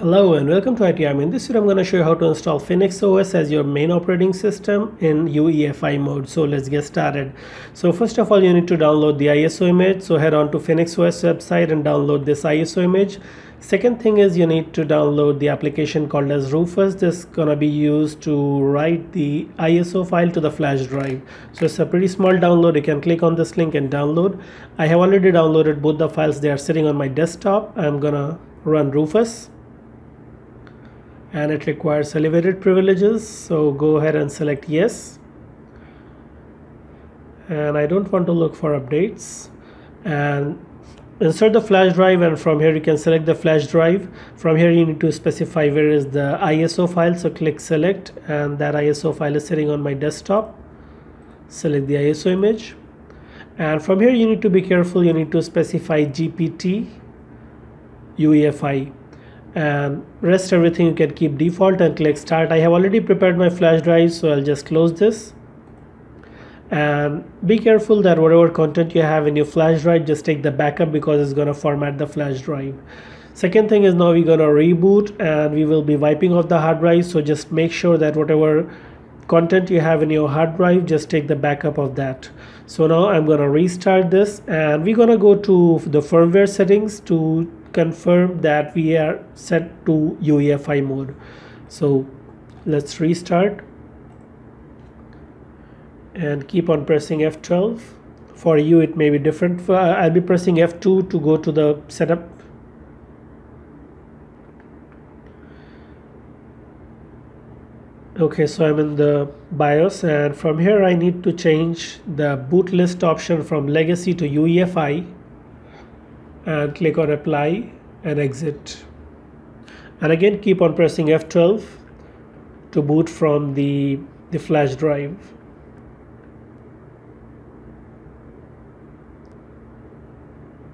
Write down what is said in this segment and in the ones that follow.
Hello and welcome to IT Army. In this video, I'm going to show you how to install Phoenix OS as your main operating system in UEFI mode. So let's get started. So first of all, you need to download the ISO image. So head on to Phoenix OS website and download this ISO image. Second thing is you need to download the application called as Rufus. This is going to be used to write the ISO file to the flash drive. So it's a pretty small download. You can click on this link and download. I have already downloaded both the files. They are sitting on my desktop. I'm going to run Rufus and it requires elevated privileges so go ahead and select yes. And I don't want to look for updates. And insert the flash drive and from here you can select the flash drive. From here you need to specify where is the ISO file so click select and that ISO file is sitting on my desktop. Select the ISO image. And from here you need to be careful you need to specify GPT UEFI and rest everything you can keep default and click start. I have already prepared my flash drive so I'll just close this. And be careful that whatever content you have in your flash drive just take the backup because it's going to format the flash drive. Second thing is now we're going to reboot and we will be wiping off the hard drive so just make sure that whatever content you have in your hard drive just take the backup of that. So now I'm going to restart this and we're going to go to the firmware settings to confirm that we are set to UEFI mode. So let's restart. And keep on pressing F12 for you it may be different. Uh, I'll be pressing F2 to go to the setup. Okay so I'm in the BIOS and from here I need to change the boot list option from legacy to UEFI and click on apply and exit. And again keep on pressing F12 to boot from the the flash drive.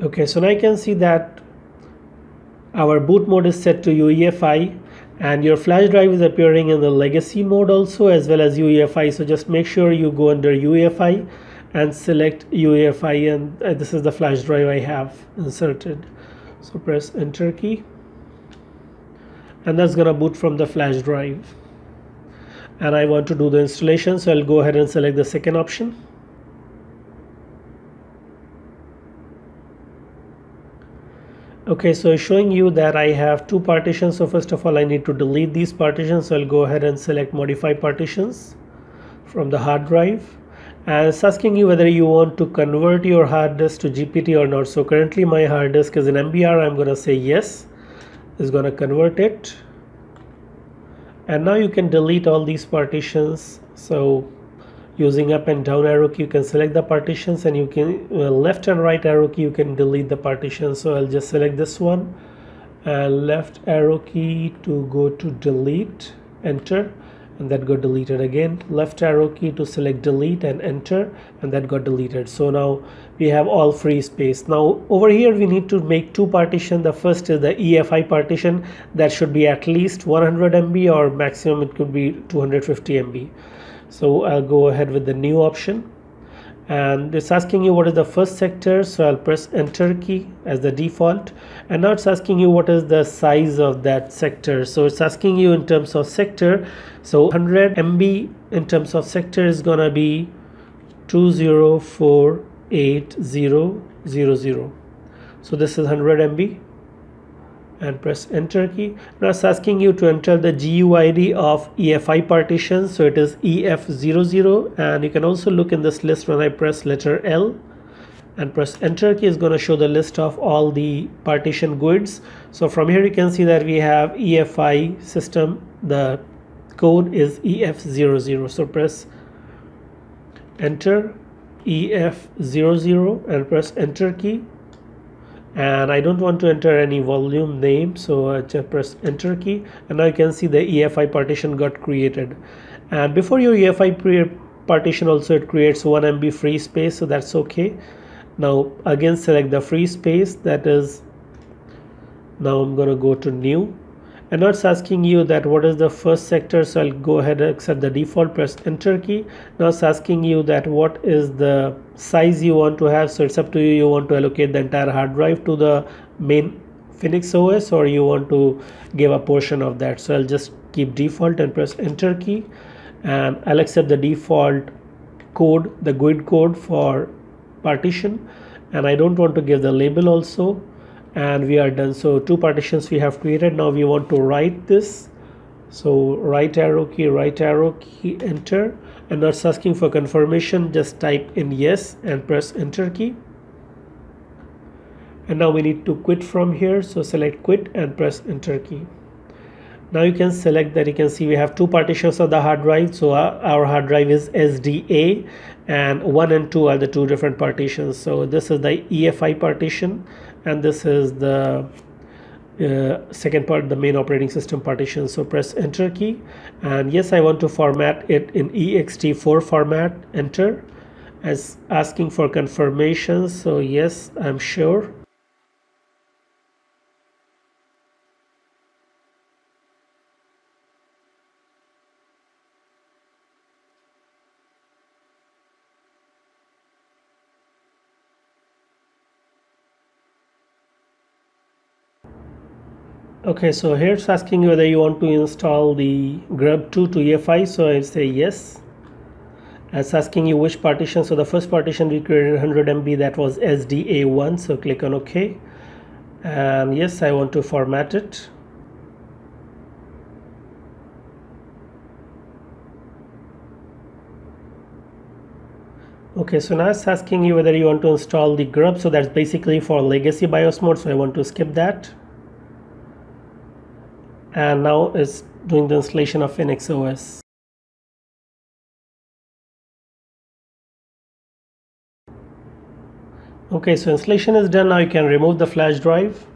Okay so now I can see that our boot mode is set to UEFI and your flash drive is appearing in the legacy mode also as well as UEFI so just make sure you go under UEFI and select UEFI and uh, this is the flash drive I have inserted. So press enter key. And that's gonna boot from the flash drive. And I want to do the installation so I'll go ahead and select the second option. Okay so showing you that I have two partitions. So first of all I need to delete these partitions. So I'll go ahead and select modify partitions from the hard drive and it's asking you whether you want to convert your hard disk to GPT or not. So currently my hard disk is in MBR I'm gonna say yes. It's gonna convert it. And now you can delete all these partitions. So using up and down arrow key you can select the partitions and you can uh, left and right arrow key you can delete the partitions so I'll just select this one. And left arrow key to go to delete enter and that got deleted again. Left arrow key to select delete and enter and that got deleted. So now we have all free space. Now over here we need to make two partition. The first is the EFI partition. That should be at least 100 MB or maximum it could be 250 MB so I'll go ahead with the new option and it's asking you what is the first sector so I'll press enter key as the default. And now it's asking you what is the size of that sector. So it's asking you in terms of sector. So 100 MB in terms of sector is gonna be 204800 so this is 100 MB and press enter key. Now it's asking you to enter the GUID of EFI partition so it is EF00 and you can also look in this list when I press letter L. And press enter key is going to show the list of all the partition GUIDs so from here you can see that we have EFI system. The code is EF00 so press enter EF00 and press enter key and I don't want to enter any volume name so I just press enter key. And now you can see the EFI partition got created. And before your EFI partition also it creates 1 MB free space so that's okay. Now again select the free space that is now I'm gonna go to new and now it's asking you that what is the first sector so I'll go ahead and accept the default press enter key. Now it's asking you that what is the size you want to have so it's up to you. You want to allocate the entire hard drive to the main Phoenix OS or you want to give a portion of that. So I'll just keep default and press enter key. And I'll accept the default code the GUID code for partition. And I don't want to give the label also and we are done. So two partitions we have created. Now we want to write this. So right arrow key right arrow key enter. And it's asking for confirmation. Just type in yes and press enter key. And now we need to quit from here. So select quit and press enter key. Now you can select that. You can see we have two partitions of the hard drive. So our, our hard drive is SDA and 1 and 2 are the two different partitions. So this is the EFI partition and this is the uh, second part the main operating system partition. So press enter key. And yes I want to format it in ext4 format enter as asking for confirmation. So yes I'm sure okay so here it's asking you whether you want to install the grub2 to EFI so I say yes. It's asking you which partition. So the first partition we created 100 MB that was SDA1 so click on OK and yes I want to format it. Okay so now it's asking you whether you want to install the grub. So that's basically for legacy BIOS mode. So I want to skip that and now it's doing the installation of Phoenix OS. Okay, so installation is done. Now you can remove the flash drive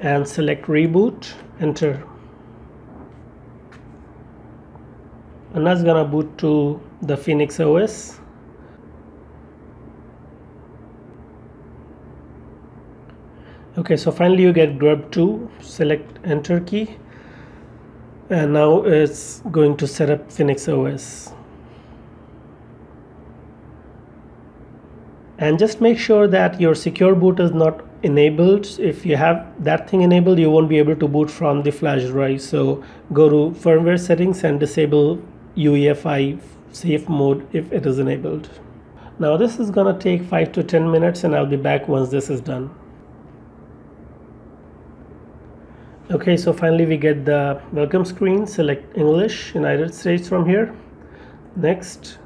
and select reboot, enter. And that's gonna boot to the Phoenix OS. Okay so finally you get grub2 select enter key. And now it's going to set up Phoenix OS and just make sure that your secure boot is not enabled. If you have that thing enabled you won't be able to boot from the flash drive. So go to firmware settings and disable UEFI safe mode if it is enabled. Now this is gonna take 5 to 10 minutes and I'll be back once this is done okay so finally we get the welcome screen select English United States from here. Next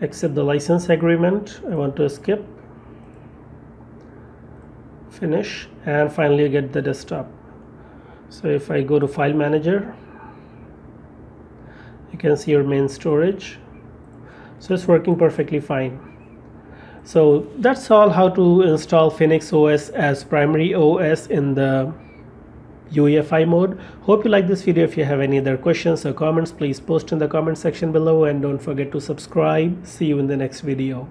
accept the license agreement. I want to skip. Finish. And finally get the desktop. So if I go to file manager you can see your main storage. So it's working perfectly fine. So that's all how to install Phoenix OS as primary OS in the UEFI mode. Hope you like this video. If you have any other questions or comments, please post in the comment section below and don't forget to subscribe. See you in the next video.